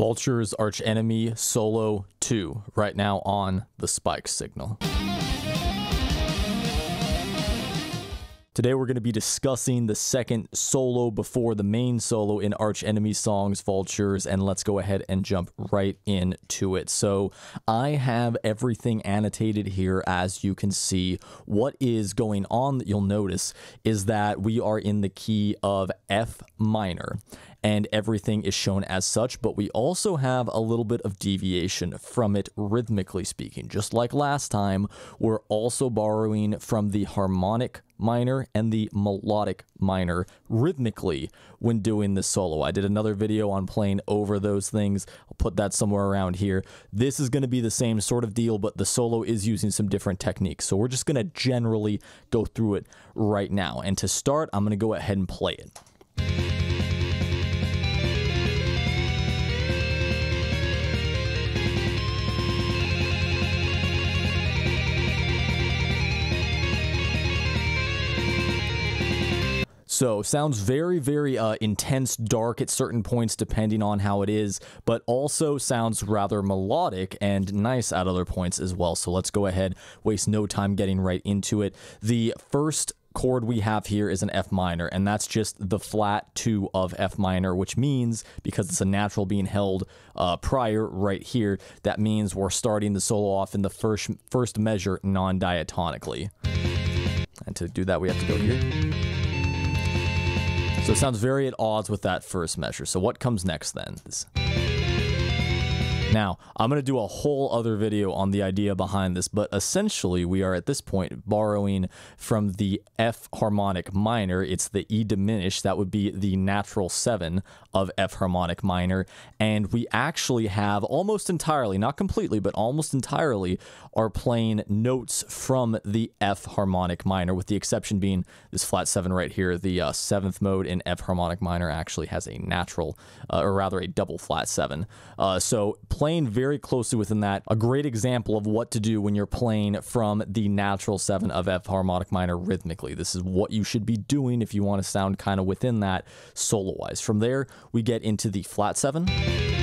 Vulture's Arch Enemy Solo 2, right now on the Spikes Signal. Today we're going to be discussing the second solo before the main solo in Arch Enemy songs, Vultures, and let's go ahead and jump right into it. So I have everything annotated here as you can see. What is going on that you'll notice is that we are in the key of F minor and everything is shown as such, but we also have a little bit of deviation from it rhythmically speaking. Just like last time, we're also borrowing from the harmonic minor and the melodic minor rhythmically when doing the solo. I did another video on playing over those things. I'll put that somewhere around here. This is going to be the same sort of deal, but the solo is using some different techniques. So we're just going to generally go through it right now. And to start, I'm going to go ahead and play it. So sounds very, very uh, intense, dark at certain points, depending on how it is, but also sounds rather melodic and nice at other points as well. So let's go ahead, waste no time getting right into it. The first chord we have here is an F minor, and that's just the flat two of F minor, which means because it's a natural being held uh, prior right here, that means we're starting the solo off in the first first measure non-diatonically. And to do that, we have to go here. So it sounds very at odds with that first measure. So what comes next then? Now, I'm going to do a whole other video on the idea behind this, but essentially we are at this point borrowing from the F harmonic minor. It's the E diminished. That would be the natural seven of F harmonic minor. And we actually have almost entirely, not completely, but almost entirely are playing notes from the F harmonic minor, with the exception being this flat seven right here. The uh, seventh mode in F harmonic minor actually has a natural, uh, or rather a double flat seven. Uh, so playing very closely within that. A great example of what to do when you're playing from the natural 7 of F harmonic minor rhythmically. This is what you should be doing if you want to sound kind of within that solo wise. From there, we get into the flat 7.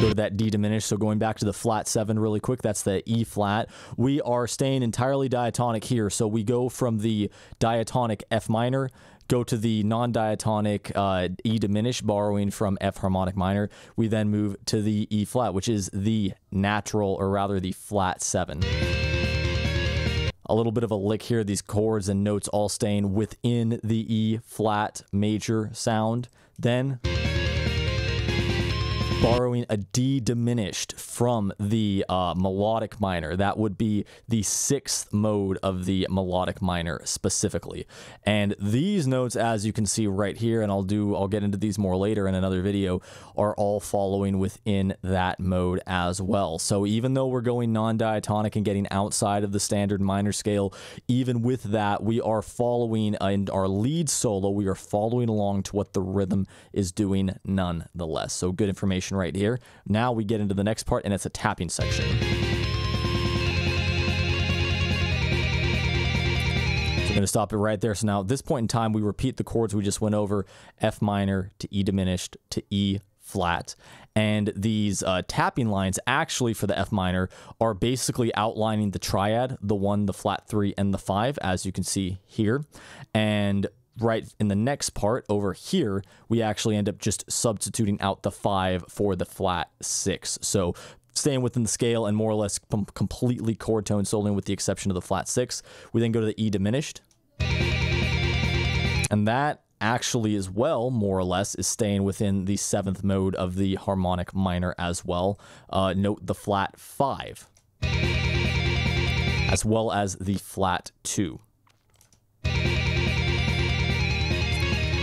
Go to that D diminished. So going back to the flat seven really quick, that's the E flat. We are staying entirely diatonic here. So we go from the diatonic F minor go to the non-diatonic uh, E diminished, borrowing from F harmonic minor. We then move to the E flat, which is the natural, or rather the flat seven. A little bit of a lick here, these chords and notes all staying within the E flat major sound. Then borrowing a D diminished from the uh, melodic minor. That would be the sixth mode of the melodic minor specifically. And these notes, as you can see right here, and I'll do, I'll get into these more later in another video, are all following within that mode as well. So even though we're going non-diatonic and getting outside of the standard minor scale, even with that, we are following in our lead solo, we are following along to what the rhythm is doing nonetheless. So good information right here. Now we get into the next part, and it's a tapping section. So I'm going to stop it right there. So now at this point in time, we repeat the chords we just went over, F minor to E diminished to E flat. And these uh, tapping lines, actually for the F minor, are basically outlining the triad, the one, the flat three, and the five, as you can see here. And right in the next part over here, we actually end up just substituting out the five for the flat six. So staying within the scale and more or less com completely chord tone soloing with the exception of the flat six. We then go to the E diminished. And that actually as well, more or less, is staying within the seventh mode of the harmonic minor as well. Uh, note the flat five, as well as the flat two.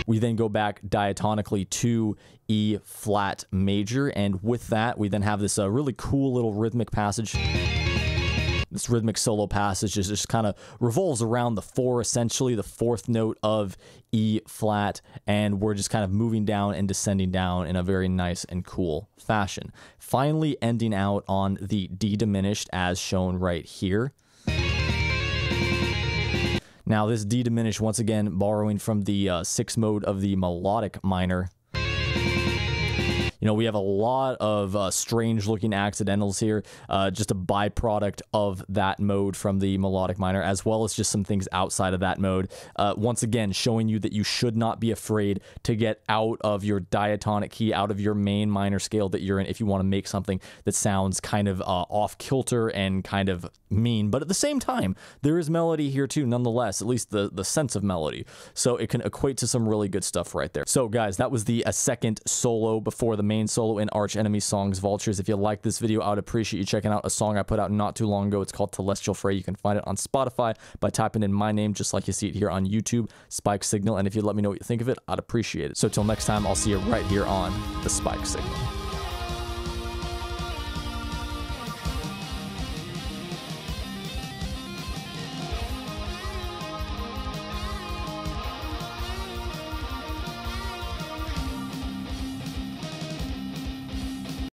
We then go back diatonically to E flat major, and with that, we then have this uh, really cool little rhythmic passage. This rhythmic solo passage just, just kind of revolves around the four, essentially the fourth note of E flat, and we're just kind of moving down and descending down in a very nice and cool fashion. Finally, ending out on the D diminished as shown right here. Now, this D diminished, once again, borrowing from the uh, six mode of the melodic minor. You know, we have a lot of uh, strange looking accidentals here, uh, just a byproduct of that mode from the melodic minor, as well as just some things outside of that mode. Uh, once again, showing you that you should not be afraid to get out of your diatonic key, out of your main minor scale that you're in if you want to make something that sounds kind of uh, off kilter and kind of mean. But at the same time, there is melody here too, nonetheless, at least the, the sense of melody. So it can equate to some really good stuff right there. So guys, that was the a second solo before the main solo in Arch Enemy Songs Vultures. If you like this video, I would appreciate you checking out a song I put out not too long ago. It's called Telestial Fray. You can find it on Spotify by typing in my name, just like you see it here on YouTube, Spikes Signal. And if you'd let me know what you think of it, I'd appreciate it. So till next time, I'll see you right here on the Spikes Signal.